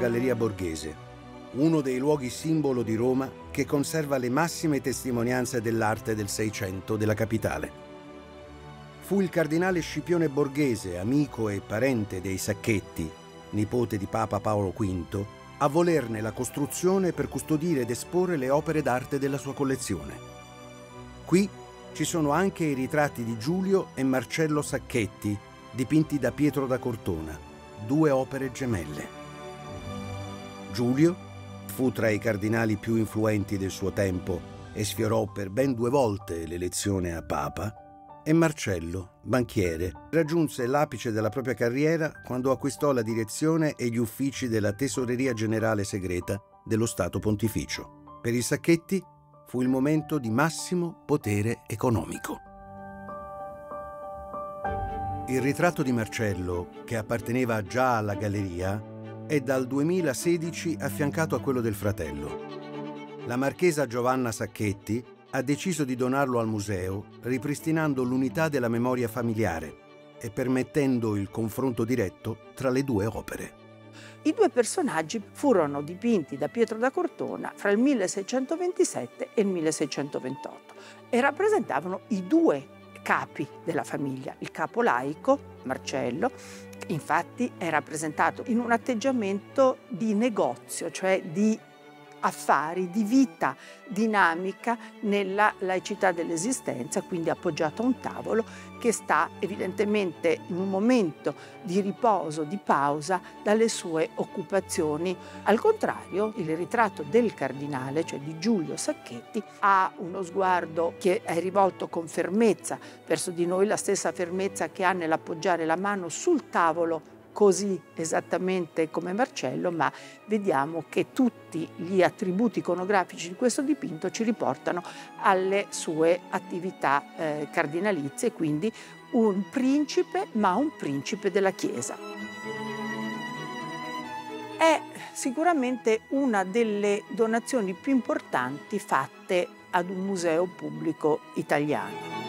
Galleria Borghese, uno dei luoghi simbolo di Roma che conserva le massime testimonianze dell'arte del Seicento della capitale. Fu il cardinale Scipione Borghese, amico e parente dei Sacchetti, nipote di Papa Paolo V, a volerne la costruzione per custodire ed esporre le opere d'arte della sua collezione. Qui ci sono anche i ritratti di Giulio e Marcello Sacchetti, dipinti da Pietro da Cortona, due opere gemelle. Giulio fu tra i cardinali più influenti del suo tempo e sfiorò per ben due volte l'elezione a Papa, e Marcello, banchiere, raggiunse l'apice della propria carriera quando acquistò la direzione e gli uffici della Tesoreria Generale Segreta dello Stato Pontificio. Per i Sacchetti fu il momento di massimo potere economico. Il ritratto di Marcello, che apparteneva già alla galleria, è dal 2016 affiancato a quello del fratello. La marchesa Giovanna Sacchetti ha deciso di donarlo al museo, ripristinando l'unità della memoria familiare e permettendo il confronto diretto tra le due opere. I due personaggi furono dipinti da Pietro da Cortona fra il 1627 e il 1628 e rappresentavano i due capi della famiglia. Il capo laico, Marcello, infatti è rappresentato in un atteggiamento di negozio, cioè di affari, di vita dinamica nella laicità dell'esistenza, quindi appoggiato a un tavolo che sta evidentemente in un momento di riposo, di pausa dalle sue occupazioni. Al contrario, il ritratto del cardinale, cioè di Giulio Sacchetti, ha uno sguardo che è rivolto con fermezza verso di noi, la stessa fermezza che ha nell'appoggiare la mano sul tavolo così esattamente come Marcello, ma vediamo che tutti gli attributi iconografici di questo dipinto ci riportano alle sue attività eh, cardinalizie, quindi un principe, ma un principe della Chiesa. È sicuramente una delle donazioni più importanti fatte ad un museo pubblico italiano.